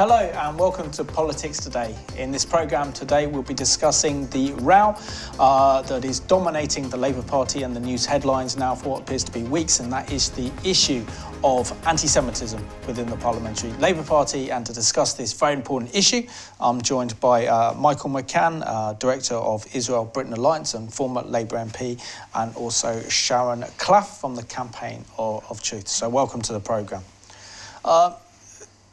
Hello and welcome to Politics Today. In this programme today, we'll be discussing the row uh, that is dominating the Labour Party and the news headlines now for what appears to be weeks, and that is the issue of anti Semitism within the Parliamentary Labour Party. And to discuss this very important issue, I'm joined by uh, Michael McCann, uh, Director of Israel Britain Alliance and former Labour MP, and also Sharon Klaff from the Campaign of, of Truth. So, welcome to the programme.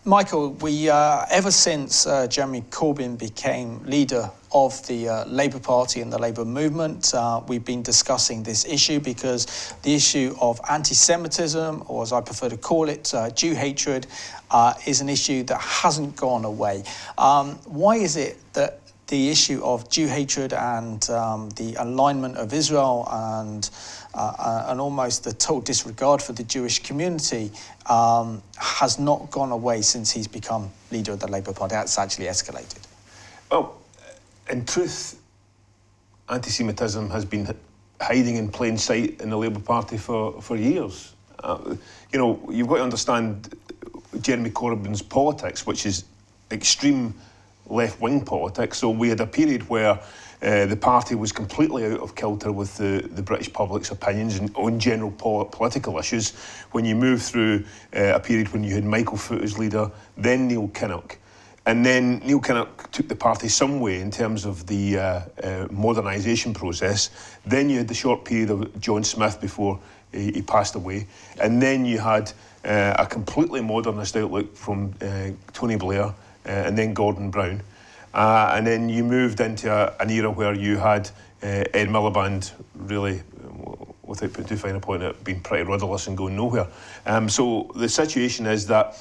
Michael, we uh, ever since uh, Jeremy Corbyn became leader of the uh, Labour Party and the Labour movement, uh, we've been discussing this issue because the issue of anti-Semitism, or as I prefer to call it, uh, Jew hatred, uh, is an issue that hasn't gone away. Um, why is it that the issue of Jew hatred and um, the alignment of Israel and uh, uh, and almost the total disregard for the Jewish community um, has not gone away since he's become leader of the Labour Party. That's actually escalated. Well, in truth, anti Semitism has been hiding in plain sight in the Labour Party for, for years. Uh, you know, you've got to understand Jeremy Corbyn's politics, which is extreme left wing politics. So we had a period where uh, the party was completely out of kilter with the, the British public's opinions and on general pol political issues. When you move through uh, a period when you had Michael Foot as leader, then Neil Kinnock. And then Neil Kinnock took the party some way in terms of the uh, uh, modernisation process. Then you had the short period of John Smith before he, he passed away. And then you had uh, a completely modernist outlook from uh, Tony Blair uh, and then Gordon Brown. Uh, and then you moved into a, an era where you had uh, Ed Miliband really, without putting too fine a point, being pretty rudderless and going nowhere. Um, so the situation is that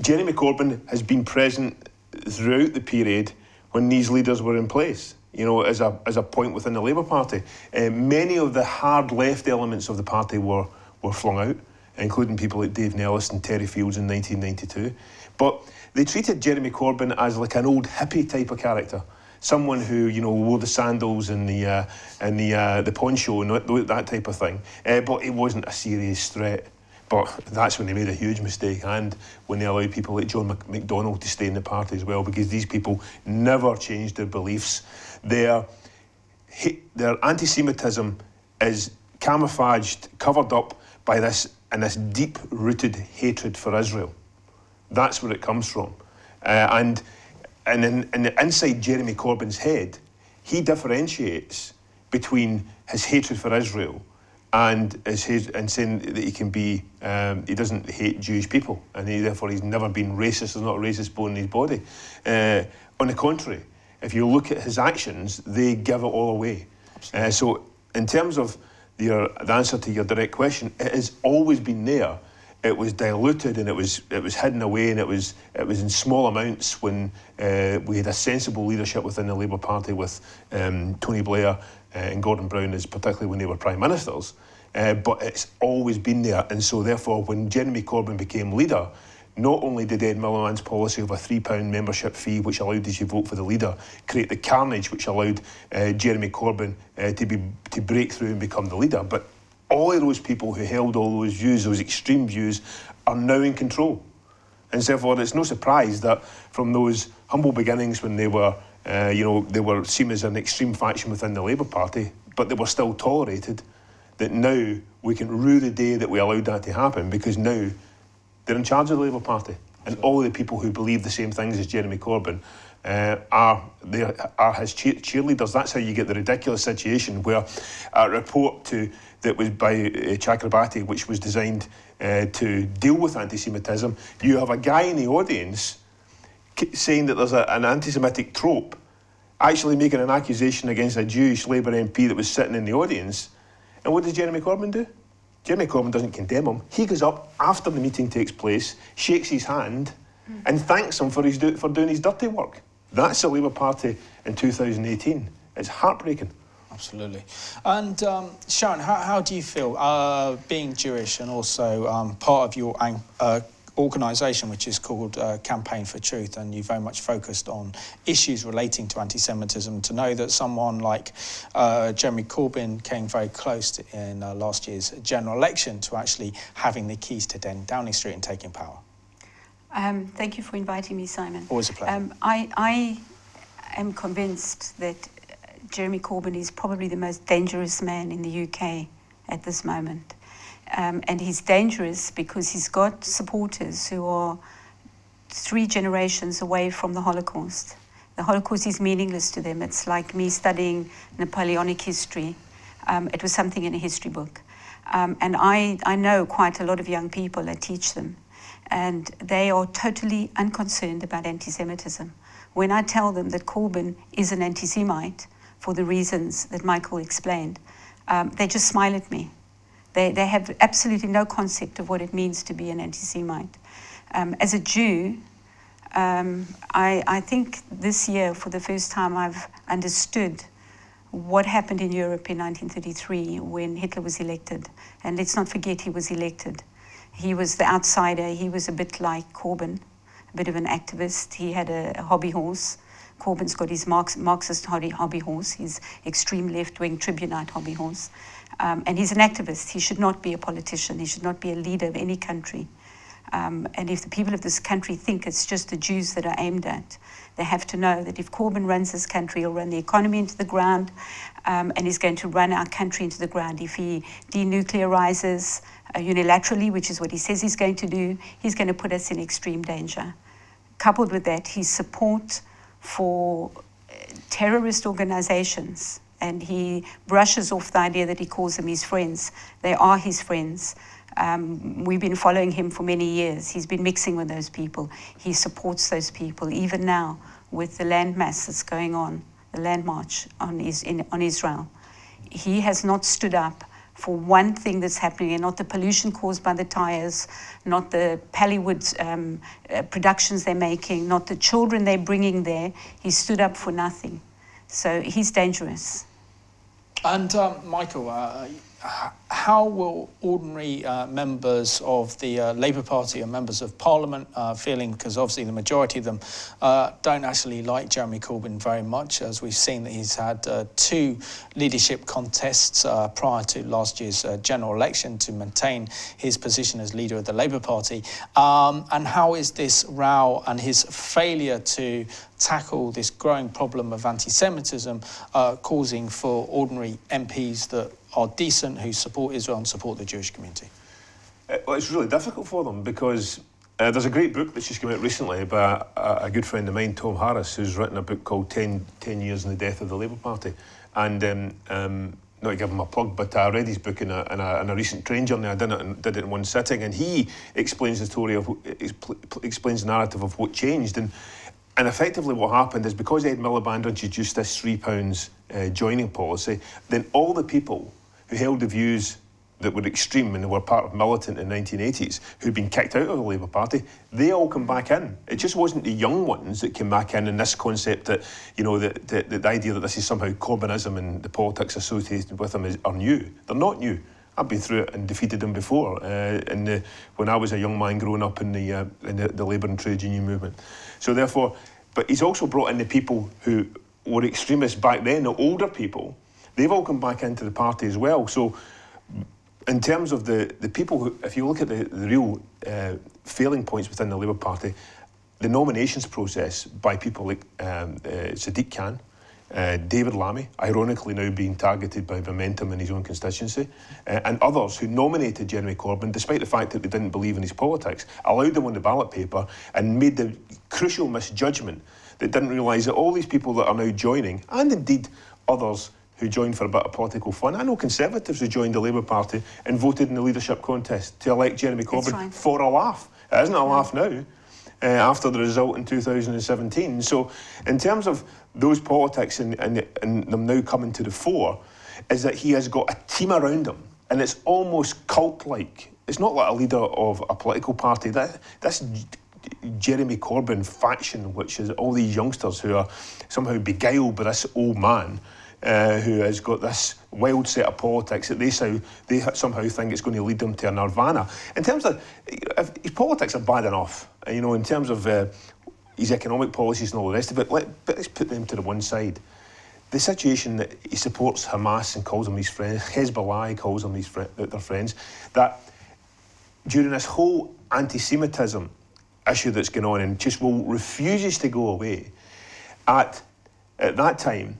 Jeremy Corbyn has been present throughout the period when these leaders were in place. You know, as a as a point within the Labour Party, uh, many of the hard left elements of the party were were flung out, including people like Dave Nellist and Terry Fields in 1992. But they treated Jeremy Corbyn as like an old hippie type of character. Someone who, you know, wore the sandals and the uh, and the uh, the poncho and that, type of thing. Uh, but it wasn't a serious threat. But that's when they made a huge mistake, and when they allowed people like John McDonnell to stay in the party as well, because these people never changed their beliefs. Their their anti-Semitism is camouflaged, covered up by this and this deep-rooted hatred for Israel. That's where it comes from. Uh, and and in, in inside Jeremy Corbyn's head, he differentiates between his hatred for Israel and his and saying that he can be um, he doesn't hate Jewish people and he, therefore he's never been racist. There's not a racist bone in his body. Uh, on the contrary, if you look at his actions, they give it all away. Uh, so in terms of your, the answer to your direct question, it has always been there it was diluted and it was it was hidden away and it was it was in small amounts when uh, we had a sensible leadership within the Labour Party with um, Tony Blair uh, and Gordon Brown, as particularly when they were prime ministers. Uh, but it's always been there, and so therefore, when Jeremy Corbyn became leader, not only did Ed Miliband's policy of a £3 membership fee, which allowed you to vote for the leader, create the carnage which allowed uh, Jeremy Corbyn uh, to be to break through and become the leader, but all of those people who held all those views, those extreme views, are now in control. And therefore, it's no surprise that from those humble beginnings when they were, uh, you know, they were seen as an extreme faction within the Labour Party, but they were still tolerated, that now we can rue the day that we allowed that to happen because now they're in charge of the Labour Party. And all the people who believe the same things as Jeremy Corbyn uh, are, they are his cheerleaders. That's how you get the ridiculous situation where a report to that was by uh, Chakrabarti, which was designed uh, to deal with anti-Semitism. You have a guy in the audience saying that there's a, an anti-Semitic trope, actually making an accusation against a Jewish Labour MP that was sitting in the audience. And what does Jeremy Corbyn do? Jeremy Corbyn doesn't condemn him. He goes up after the meeting takes place, shakes his hand, mm. and thanks him for, his do- for doing his dirty work. That's the Labour Party in 2018. It's heartbreaking. Absolutely. And um, Sharon, how, how, do you feel uh, being Jewish and also um, part of your uh, organisation, which is called uh, Campaign for Truth, and you very much focused on issues relating to anti-Semitism. To know that someone like uh, Jeremy Corbyn came very close to, in uh, last year's general election to actually having the keys to Downing Street and taking power. Um, thank you for inviting me, Simon. Always a pleasure. Um, I, I am convinced that Jeremy Corbyn is probably the most dangerous man in the UK at this moment. Um, and he's dangerous because he's got supporters who are three generations away from the Holocaust. The Holocaust is meaningless to them. It's like me studying Napoleonic history. Um, it was something in a history book. Um, and I, I know quite a lot of young people, I teach them, and they are totally unconcerned about anti Semitism. When I tell them that Corbyn is an anti Semite for the reasons that Michael explained, um, they just smile at me. They, they have absolutely no concept of what it means to be an anti Semite. Um, as a Jew, um, I, I think this year, for the first time, I've understood what happened in Europe in 1933 when Hitler was elected. And let's not forget he was elected. He was the outsider. He was a bit like Corbyn, a bit of an activist. He had a, a hobby horse. Corbyn's got his Marx, Marxist hobby, hobby horse, his extreme left-wing tribunite hobby horse. Um, and he's an activist. He should not be a politician. He should not be a leader of any country. Um, and if the people of this country think it's just the Jews that are aimed at, they have to know that if Corbyn runs this country, he'll run the economy into the ground um, and he's going to run our country into the ground. If he denuclearizes uh, unilaterally, which is what he says he's going to do, he's going to put us in extreme danger. Coupled with that, his support for uh, terrorist organizations, and he brushes off the idea that he calls them his friends. They are his friends. Um, we've been following him for many years. He's been mixing with those people. He supports those people, even now with the landmass that's going on, the land march on, is, in, on Israel. He has not stood up for one thing that's happening, and not the pollution caused by the tires, not the Pallywood um, uh, productions they're making, not the children they're bringing there. He stood up for nothing. So he's dangerous. And um, Michael, uh, how will ordinary uh, members of the uh, Labour Party and members of Parliament uh, feeling, because obviously the majority of them uh, don't actually like Jeremy Corbyn very much, as we've seen that he's had uh, two leadership contests prior to last year's general election to maintain his position as leader of the Labour Party. Um, and how is this row and his failure to tackle this growing problem of anti-Semitism causing for ordinary MPs that are decent, who support Israel and support the Jewish community? Uh, well, it's really difficult for them because uh, there's a great book that's just come out recently by a, a, good friend of mine, Tom Harris, who's written a book called 10, 10 Years in the Death of the Labour Party. And um, um, not to give him a plug, but I read his book in a, in a, in a recent train journey. I did it, in, did it in one sitting, and he explains the story of explains the narrative of what changed. And and effectively, what happened is because Ed Miliband introduced this three pounds uh, joining policy, then all the people who held the views that were extreme and were part of militant in the 1980s who'd been kicked out of the Labour Party, they all come back in. It just wasn't the young ones that came back in and this concept that, you know, the, the, the idea that this is somehow Corbynism and the politics associated with them is, are new. They're not new. I've been through it and defeated them before. Uh, in the, when I was a young man growing up in the, uh, in the, the Labour and trade union movement. So therefore, but he's also brought in the people who were extremists back then, the older people, they've all come back into the party as well. So, in terms of the, the people who, if you look at the, the real uh, failing points within the Labour Party, the nominations process by people like um, uh, Sadiq Khan, uh, David Lammy, ironically now being targeted by Momentum in his own constituency, uh, and others who nominated Jeremy Corbyn, despite the fact that they didn't believe in his politics, allowed them on the ballot paper and made the crucial misjudgment that didn't realise that all these people that are now joining, and indeed others who joined for a bit of political fun. I know Conservatives who joined the Labour Party and voted in the leadership contest to elect Jeremy Corbyn for a laugh. It isn't a laugh now. Uh, after the result in 2017. So, in terms of those politics and, and, and them now coming to the fore, is that he has got a team around him, and it's almost cult-like. It's not like a leader of a political party. That this Jeremy Corbyn faction, which is all these youngsters who are somehow beguiled by this old man uh, who has got this wild set of politics that they, they somehow think it's going to lead them to a nirvana. In terms of, if, his politics are bad enough, you know, in terms of uh, his economic policies and all the rest of it, let, let's put them to the one side. The situation that he supports Hamas and calls them his friends, Hezbollah calls them his fr- their friends, that during this whole anti-Semitism issue that's going on and just will refuses to go away. At at that time,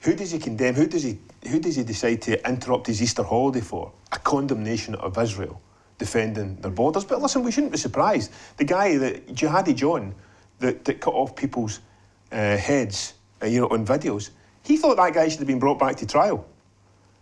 who does he condemn? Who does he who does he decide to interrupt his Easter holiday for? A condemnation of Israel defending their borders. But listen, we shouldn't be surprised. The guy that Jihadi John that, that cut off people's uh, heads, uh, you know, on videos, he thought that guy should have been brought back to trial.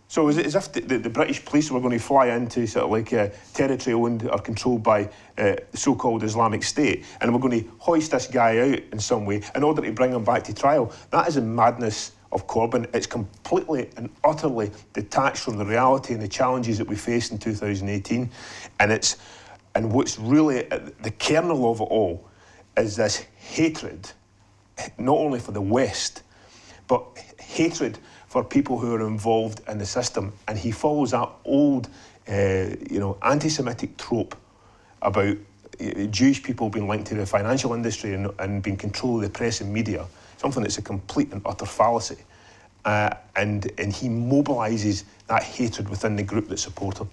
So is it as if the, the, the, British police were going to fly into sort of like uh, territory owned or controlled by uh, so-called Islamic State, and we're going to hoist this guy out in some way in order to bring him back to trial. That is a madness of Corbyn. It's completely and utterly detached from the reality and the challenges that we face in 2018, and it's and what's really the kernel of it all is this hatred, not only for the West, but hatred for people who are involved in the system. And he follows that old, uh, you know, anti-Semitic trope about uh, Jewish people being linked to the financial industry and, and being control of the press and media, something that's a complete and utter fallacy. Uh, and, and he mobilises that hatred within the group that support him.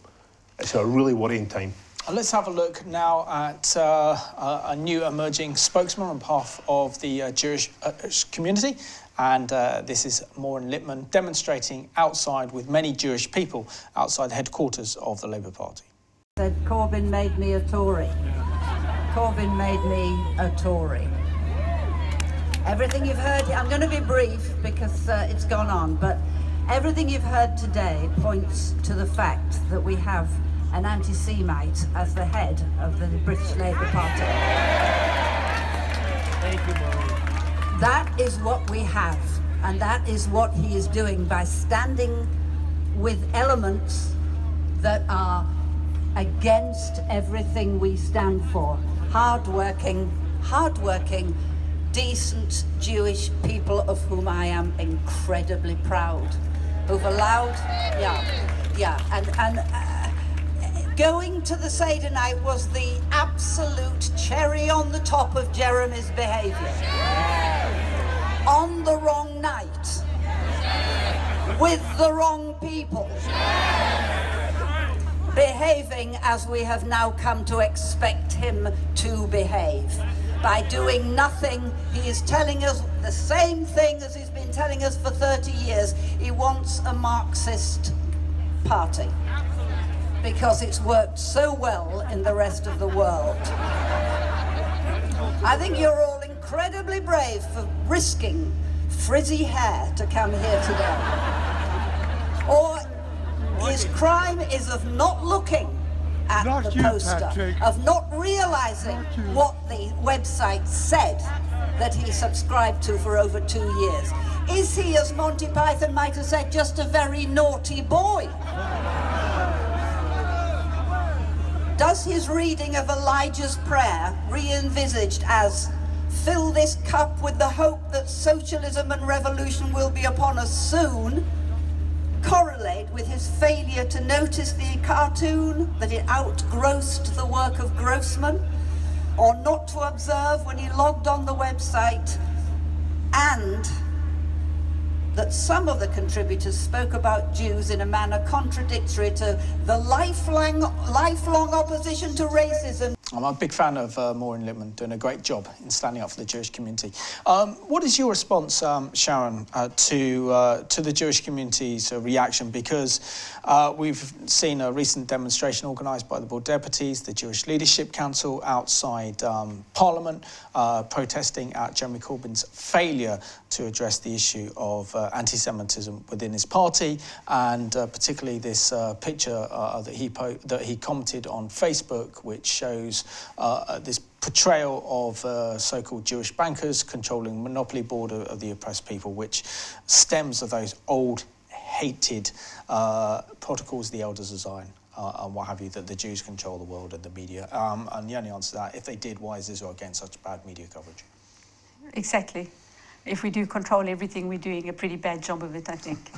It's a really worrying time. Let's have a look now at uh, a new emerging spokesman on behalf of the uh, Jewish uh, community. And uh, this is Maureen Lipman demonstrating outside with many Jewish people outside the headquarters of the Labour Party. Said Corbyn made me a Tory. Corbyn made me a Tory. Everything you've heard, I'm going to be brief because uh, it's gone on, but everything you've heard today points to the fact that we have an anti-Semite as the head of the British Labour Party. Thank you, Maureen. That is what we have, and that is what he is doing by standing with elements that are against everything we stand for. Hard-working, hard-working, decent Jewish people of whom I am incredibly proud, who've allowed, yeah, yeah, and, and going to the Seder night was the absolute cherry on the top of Jeremy's behaviour. On the wrong night, with the wrong people behaving as we have now come to expect him to behave by doing nothing. He is telling us the same thing as he's been telling us for 30 years. He wants a Marxist party because it's worked so well in the rest of the world. I think you're all incredibly brave for risking frizzy hair to come here today. Or his crime is of not looking at not the poster, of not realizing not what the website said that he subscribed to for over two years. Is he, as Monty Python might have said, just a very naughty boy? Does his reading of Elijah's prayer, re-envisaged as fill this cup with the hope that socialism and revolution will be upon us soon, correlate with his failure to notice the cartoon, that it outgrossed the work of Grossman, or not to observe when he logged on the website, and that some of the contributors spoke about Jews in a manner contradictory to the lifelong, lifelong opposition to racism. I'm a big fan of uh, Maureen Lipman doing a great job in standing up for the Jewish community. Um, what is your response, um, Sharon, uh, to uh, to the Jewish community's uh, reaction? Because uh, we've seen a recent demonstration organised by the board deputies, the Jewish Leadership Council outside um, Parliament, uh, protesting at Jeremy Corbyn's failure to address the issue of anti-Semitism within his party, and particularly this picture that he that he commented on Facebook, which shows uh, this portrayal of uh, so-called Jewish bankers controlling monopoly board of, of, the oppressed people, which stems of those old hated uh, protocols the elders of Zion. Uh, and what have you, that the Jews control the world and the media. Um, and the only answer to that, if they did, why is Israel getting such bad media coverage? Exactly. If we do control everything, we're doing a pretty bad job of it, I think.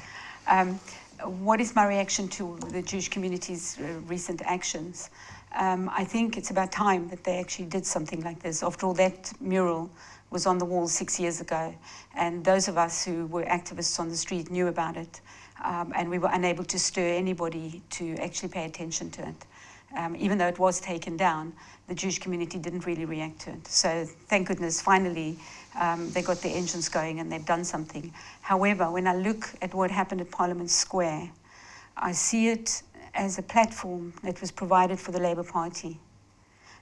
Um, what is my reaction to the Jewish community's uh, recent actions? Um, I think it's about time that they actually did something like this. After all, that mural was on the wall six years ago, and those of us who were activists on the street knew about it, um, and we were unable to stir anybody to actually pay attention to it. um, even though it was taken down, the Jewish community didn't really react to it. So thank goodness, finally, um, they got their engines going and they've done something. However, when I look at what happened at Parliament Square, I see it as a platform that was provided for the Labour Party.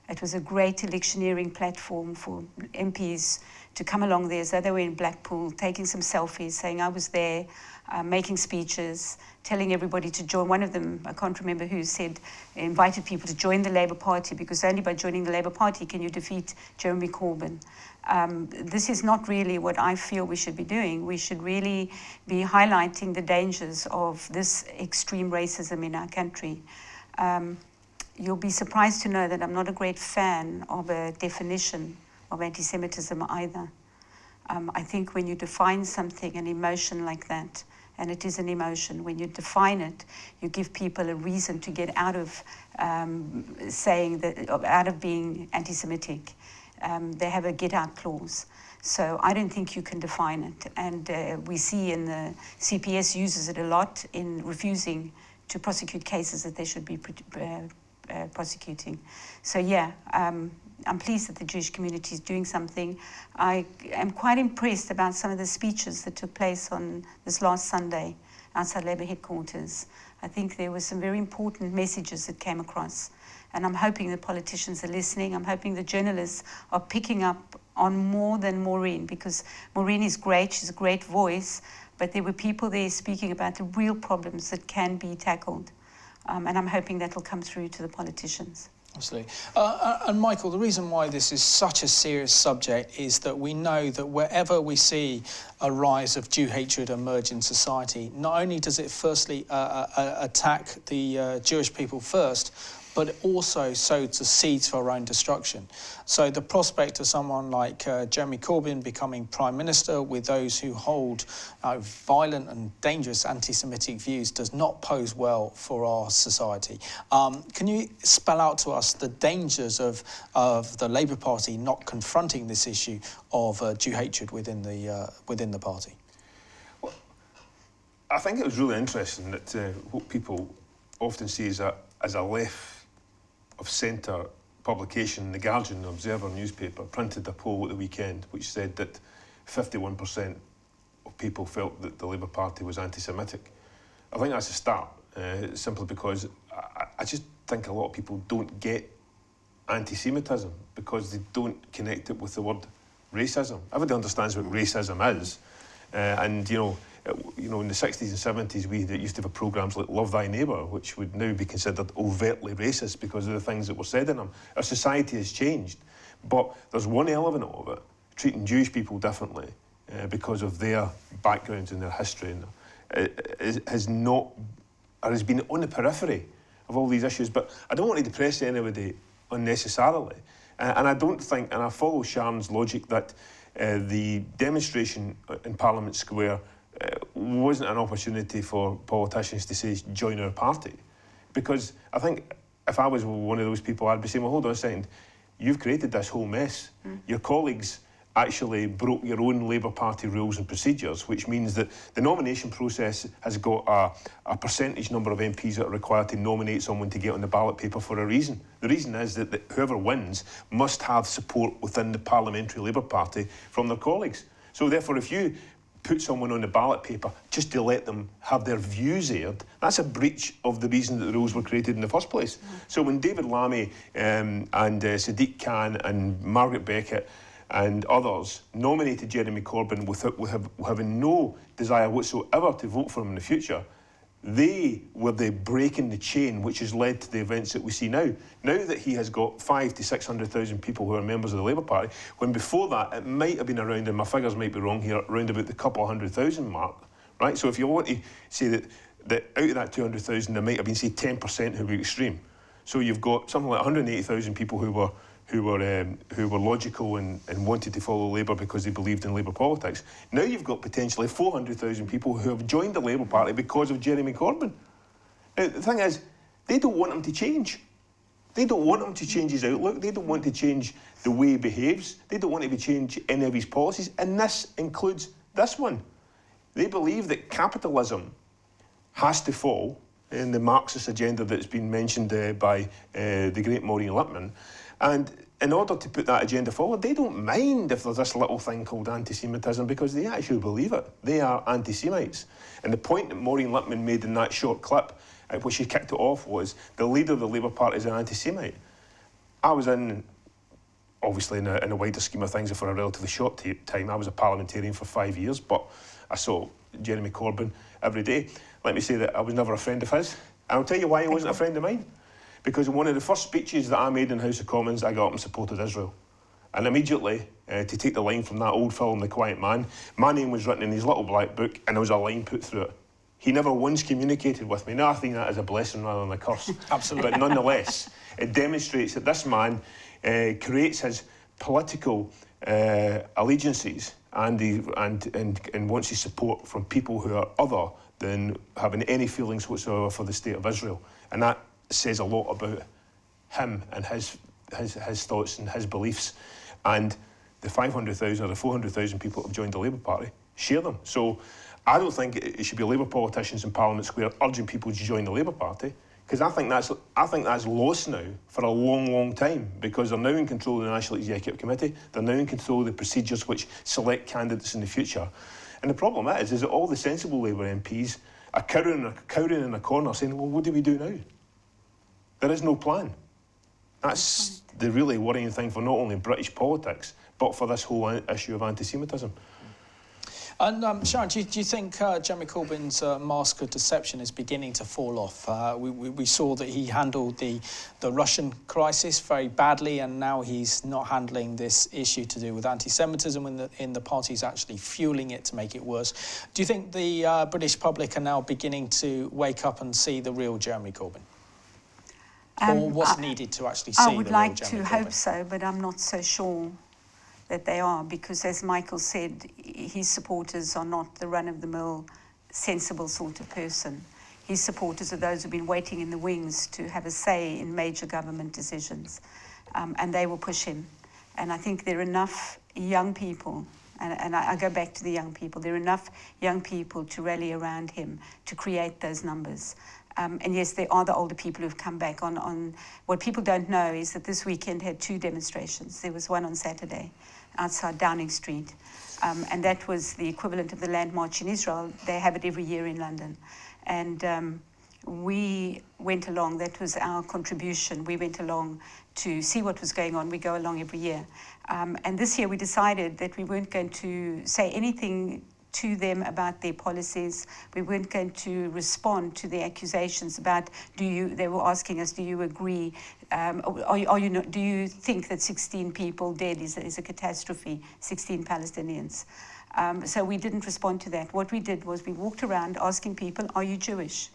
It was a great electioneering platform for MPs to come along there as though they were in Blackpool, taking some selfies, saying I was there, uh, making speeches, telling everybody to join. One of them, I can't remember who, said, invited people to join the Labour Party because only by joining the Labour Party can you defeat Jeremy Corbyn. Um, this is not really what I feel we should be doing. We should really be highlighting the dangers of this extreme racism in our country. Um, you'll be surprised to know that I'm not a great fan of a definition of anti Semitism either. Um, I think when you define something, an emotion like that, and it is an emotion, when you define it, you give people a reason to get out of um, saying that, out of being anti Semitic. Um, they have a get out clause. So I don't think you can define it. And uh, we see in the CPS uses it a lot in refusing to prosecute cases that they should be uh, uh, prosecuting. So yeah, um, I'm pleased that the Jewish community is doing something. I am quite impressed about some of the speeches that took place on this last Sunday outside Labour headquarters. I think there were some very important messages that came across. And I'm hoping the politicians are listening. I'm hoping the journalists are picking up on more than Maureen because Maureen is great. She's a great voice. But there were people there speaking about the real problems that can be tackled. Um, and I'm hoping that will come through to the politicians. Absolutely. Uh, uh, and Michael, the reason why this is such a serious subject is that we know that wherever we see a rise of Jew hatred emerge in society, not only does it firstly uh, uh, uh attack the uh, Jewish people first, but also sowed the seeds for our own destruction. So the prospect of someone like uh, Jeremy Corbyn becoming prime minister with those who hold uh, violent and dangerous anti-Semitic views does not pose well for our society. Um, can you spell out to us the dangers of, of the Labour Party not confronting this issue of uh, Jew hatred within the, uh, within the party? Well, I think it was really interesting that uh, what people often see as a, as a left of centre publication, the Guardian Observer newspaper, printed a poll at the weekend which said that 51% of people felt that the Labour Party was anti-Semitic. I think that's a start, uh, simply because I, I just think a lot of people don't get anti-Semitism because they don't connect it with the word racism. Everybody understands what racism is, uh, and you know you know, in the 60s and 70s, we used to have programs like Love Thy Neighbour, which would now be considered overtly racist because of the things that were said in them. Our society has changed, but there's one element of it, treating Jewish people differently uh, because of their backgrounds and their history, and, uh, has not, or has been on the periphery of all these issues. But I don't want to depress anybody unnecessarily. Uh, and I don't think, and I follow Sharon's logic that uh, the demonstration in Parliament Square uh, wasn't an opportunity for politicians to say, join our party. Because I think if I was one of those people, I'd be saying, well, hold on a second, you've created this whole mess. Mm. Your colleagues actually broke your own Labour Party rules and procedures, which means that the nomination process has got a, a, percentage number of MPs that are required to nominate someone to get on the ballot paper for a reason. The reason is that, that whoever wins must have support within the Parliamentary Labour Party from their colleagues. So therefore, if you put someone on the ballot paper just to let them have their views aired, that's a breach of the reason that the rules were created in the first place. Mm. So when David Lammy um, and uh, Sadiq Khan and Margaret Beckett and others nominated Jeremy Corbyn without, with having no desire whatsoever to vote for him in the future, they were the break in the chain which has led to the events that we see now. Now that he has got five to 600,000 people who are members of the Labour Party, when before that it might have been around, and my figures might be wrong here, around about the couple hundred thousand mark, right? So if you want to say that, that out of that 200,000 there might have been, say, 10% who were extreme. So you've got something like 180,000 people who were who were um, who were logical and, and wanted to follow Labour because they believed in Labour politics. Now you've got potentially 400,000 people who have joined the Labour Party because of Jeremy Corbyn. Now, the thing is, they don't want him to change. They don't want him to change his outlook. They don't want to change the way he behaves. They don't want to change any of his policies. And this includes this one. They believe that capitalism has to fall in the Marxist agenda that's been mentioned uh, by uh, the great Maureen Lipman. And in order to put that agenda forward, they don't mind if there's this little thing called anti Semitism because they actually believe it. They are anti Semites. And the point that Maureen Lipman made in that short clip, uh, which she kicked it off, was the leader of the Labour Party is an anti Semite. I was in, obviously, in a, in a, wider scheme of things, for a relatively short time, I was a parliamentarian for five years, but I saw Jeremy Corbyn every day. Let me say that I was never a friend of his. And I'll tell you why he wasn't a friend of mine because in one of the first speeches that I made in House of Commons, I got up and supported Israel. And immediately, uh, to take the line from that old film, The Quiet Man, my name was written in his little black book and there was a line put through it. He never once communicated with me. Now, I think that is a blessing rather than a curse. Absolutely. But nonetheless, it demonstrates that this man uh, creates his political uh, allegiances and, he, and, and, and wants his support from people who are other than having any feelings whatsoever for the state of Israel. And that says a lot about him and his, his, his thoughts and his beliefs. And the 500,000 or the 400,000 people that have joined the Labour Party share them. So I don't think it should be Labour politicians in Parliament Square urging people to join the Labour Party because I think that's I think that's lost now for a long, long time because they're now in control of the National Executive Committee. They're now in control of the procedures which select candidates in the future. And the problem is, is that all the sensible Labour MPs are cowering, cowering in a corner saying, well, what do we do now? There is no plan. That's the really worrying thing for not only British politics, but for this whole issue of anti-Semitism. And um, Sharon, do you, do you think uh, Jeremy Corbyn's uh, mask of deception is beginning to fall off? Uh, we, we, we, saw that he handled the, the Russian crisis very badly, and now he's not handling this issue to do with anti-Semitism in the, in the party's actually fueling it to make it worse. Do you think the uh, British public are now beginning to wake up and see the real Jeremy Corbyn? Um, or what's I, needed to actually see I would like to hope so, but I'm not so sure that they are because, as Michael said, his supporters are not the run-of-the-mill, sensible sort of person. His supporters are those who've been waiting in the wings to have a say in major government decisions, um, and they will push him. And I think there are enough young people and, and I, I, go back to the young people. There are enough young people to rally around him to create those numbers. Um, and yes, there are the older people who've come back on, on. What people don't know is that this weekend had two demonstrations. There was one on Saturday outside Downing Street, um, and that was the equivalent of the Land March in Israel. They have it every year in London. And um, we went along, that was our contribution. We went along to see what was going on. We go along every year. Um, and this year we decided that we weren't going to say anything to them about their policies. We weren't going to respond to the accusations about do you, they were asking us, do you agree, um, are, are you not, do you think that 16 people dead is a, is a catastrophe, 16 Palestinians? Um, so we didn't respond to that. What we did was we walked around asking people, are you Jewish?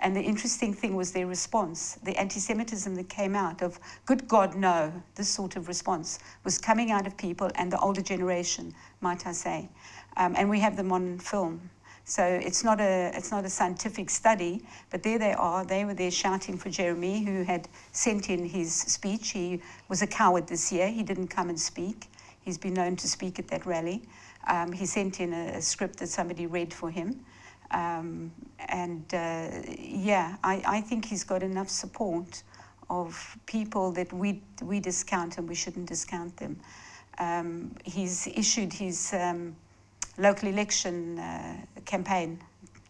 And the interesting thing was their response. The anti Semitism that came out of, good God, no, this sort of response was coming out of people and the older generation, might I say. Um, and we have them on film. So it's not a it's not a scientific study, but there they are. They were there shouting for Jeremy, who had sent in his speech. He was a coward this year. He didn't come and speak. He's been known to speak at that rally. Um, he sent in a, a, script that somebody read for him. Um, and uh, yeah, I, I think he's got enough support of people that we, we discount and we shouldn't discount them. Um, he's issued his um, local election uh, campaign.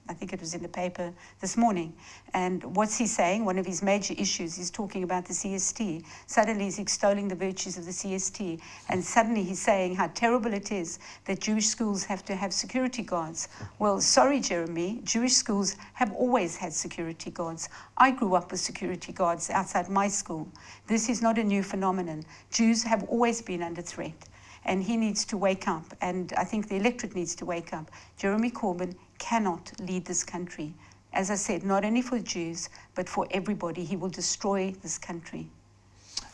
I think it was in the paper this morning. And what's he saying? One of his major issues, he's talking about the CST. Suddenly he's extolling the virtues of the CST. And suddenly he's saying how terrible it is that Jewish schools have to have security guards. Well, sorry, Jeremy, Jewish schools have always had security guards. I grew up with security guards outside my school. This is not a new phenomenon. Jews have always been under threat and he needs to wake up. And I think the electorate needs to wake up. Jeremy Corbyn cannot lead this country. As I said, not only for Jews, but for everybody. He will destroy this country.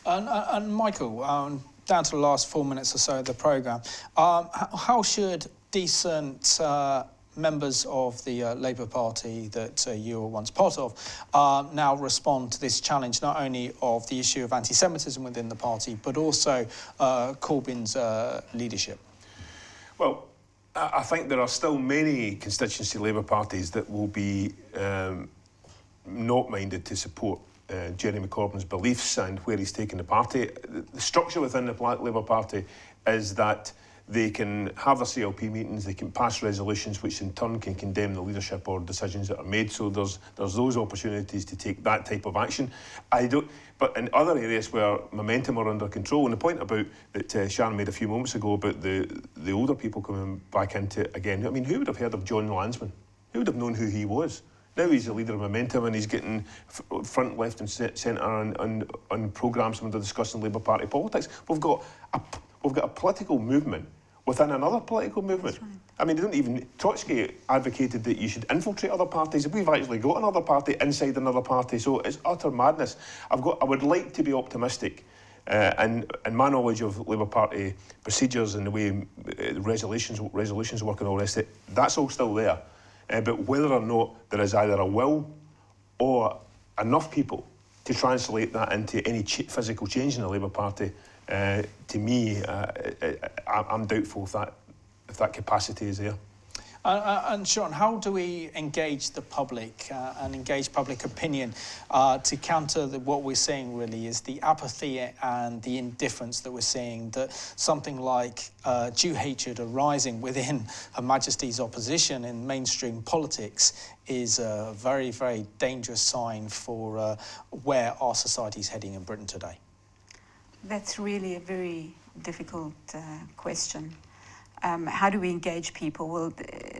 And, and Michael, um, down to the last four minutes or so of the programme, um, how should decent uh, members of the uh, Labour Party that uh, you were once part of uh, now respond to this challenge, not only of the issue of anti-Semitism within the party, but also uh, Corbyn's uh, leadership? Well, I think there are still many constituency Labour parties that will be um, not minded to support uh, Jeremy Corbyn's beliefs and where he's taken the party. The structure within the Black Labour Party is that they can have their CLP meetings, they can pass resolutions which in turn can condemn the leadership or decisions that are made. So there's there's those opportunities to take that type of action. I don't but in other areas where momentum are under control, and the point about that uh, Sharon made a few moments ago about the the older people coming back into it again, I mean, who would have heard of Jon Lansman? Who would have known who he was? Now he's the leader of Momentum and he's getting front, left and centre on, on, on programmes when they're discussing Labour Party politics. We've got a, we've got a political movement within another political movement. Right. I mean, they don't even. Trotsky advocated that you should infiltrate other parties. We've actually got another party inside another party, so it's utter madness. I've got. I would like to be optimistic. Uh, and, and my knowledge of Labour Party procedures and the way uh, resolutions resolutions work and all the rest of it, that's all still there. Uh, but whether or not there is either a will or enough people to translate that into any ch physical change in the Labour Party, uh, to me, uh, I, I'm doubtful if that, if that capacity is there. Uh, uh, and Sean, how do we engage the public uh, and engage public opinion uh, to counter the, what we're seeing really is the apathy and the indifference that we're seeing that something like uh, Jew hatred arising within Her Majesty's opposition in mainstream politics is a very, very dangerous sign for uh, where our society is heading in Britain today. That's really a very difficult question. Um, how do we engage people? Well,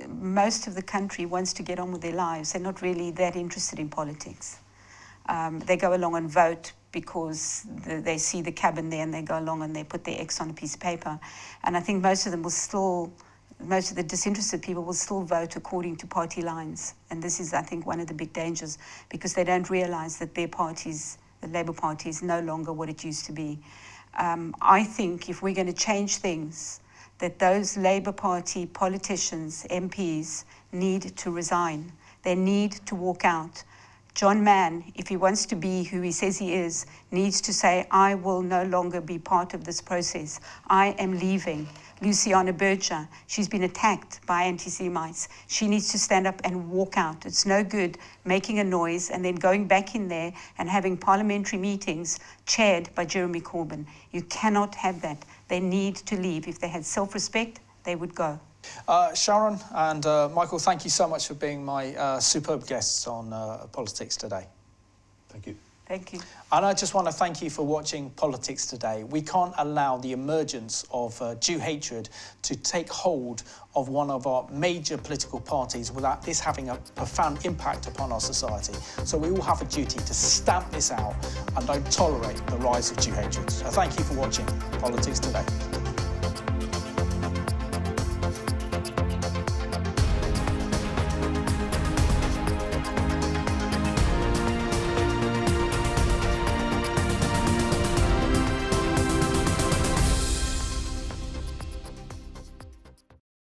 most of the country wants to get on with their lives. They're not really that interested in politics. Um, they go along and vote because the, they see the cabin there and they go along and they put their X on a piece of paper. And I think most of them will still, most of the disinterested people will still vote according to party lines. And this is, I think, one of the big dangers because they don't realize that their parties, the Labour Party, is no longer what it used to be. Um, I think if we're going to change things, that those Labour Party politicians, MPs, need to resign. They need to walk out. John Mann, if he wants to be who he says he is, needs to say, I will no longer be part of this process. I am leaving. Luciana Berger, she's been attacked by anti-Semites. She needs to stand up and walk out. It's no good making a noise and then going back in there and having parliamentary meetings chaired by Jeremy Corbyn. You cannot have that. They need to leave. If they had self-respect, they would go. Uh, Sharon and uh, Michael, thank you so much for being my uh, superb guests on uh, Politics Today. Thank you. Thank you. And I just want to thank you for watching Politics Today. We can't allow the emergence of uh, Jew hatred to take hold of one of our major political parties without this having a profound impact upon our society. So we all have a duty to stamp this out and don't tolerate the rise of Jew hatred. So thank you for watching Politics Today.